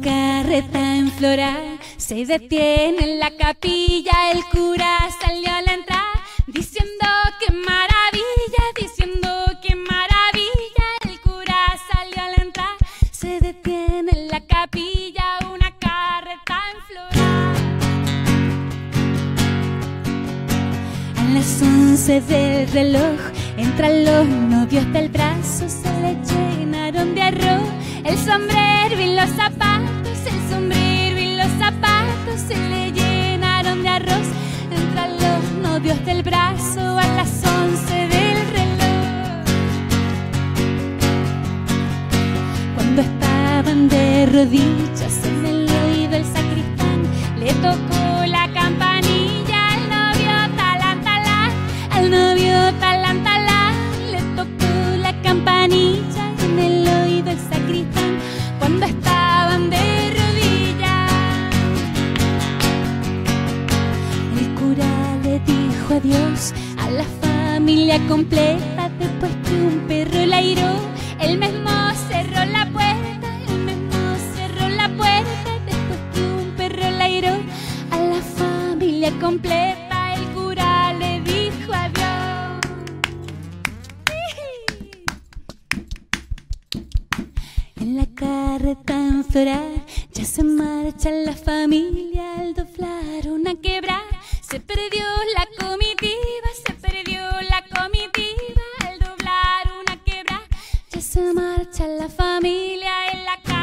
carreta en floral se detiene en la capilla, el cura salió a la entrada diciendo que maravilla, diciendo que maravilla, el cura salió a la entrada, se detiene en la capilla una carreta en floral. A las once del reloj entran los novios del brazo, se le llenaron de arroz el sombrero los zapatos, el sombrero y los zapatos se le llenaron de arroz. Entran los novios del brazo a las once del reloj. Cuando estaban de rodillas en el oído el sacristán, le tocó la campanilla al novio talán al novio talán, le tocó la campanilla adiós a la familia completa después que un perro la airó. El mismo cerró la puerta, el mismo cerró la puerta después que un perro la airó. A la familia completa el cura le dijo adiós. En la carreta ya se marcha la familia al doblar una perdió se marcha la familia y la casa.